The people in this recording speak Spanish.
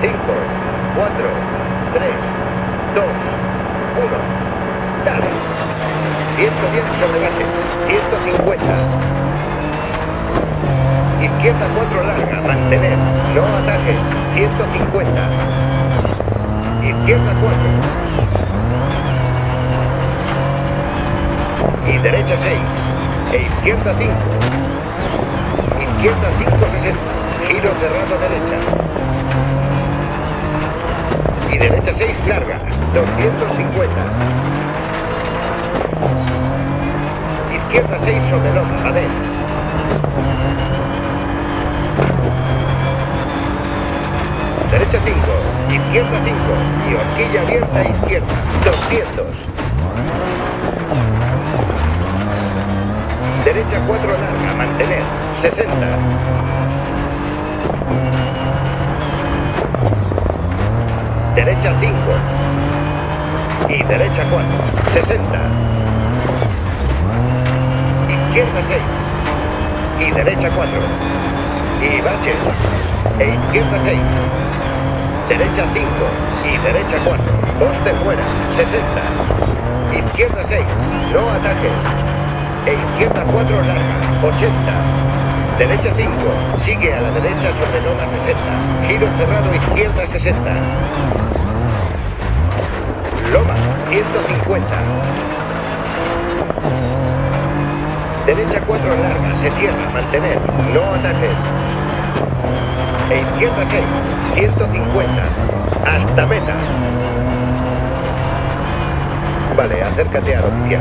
5, 4, 3, 2, 1. Dale. 110 sobre baches. 150. Izquierda 4 larga. Mantener. No atajes. 150. Izquierda 4. Y derecha 6. E izquierda 5. Izquierda 560. Giro cerrado derecha. Derecha 6 larga. 250. Izquierda 6 sobre loma. A ver. Derecha 5. Izquierda 5. Y horquilla abierta izquierda. 200. Derecha 4 larga, mantener. 60. Derecha 5. Y derecha 4. 60. Izquierda 6. Y derecha 4. Y bache. E izquierda 6. Derecha 5. Y derecha 4. Poste fuera. 60. Izquierda 6. No atajes e izquierda 4 larga, 80. Derecha 5, sigue a la derecha sobre loma 60. Giro cerrado izquierda 60. Loma 150. Derecha 4 larga, se cierra, mantener, no atajes. E izquierda 6, 150. Hasta meta. Vale, acércate al oficial.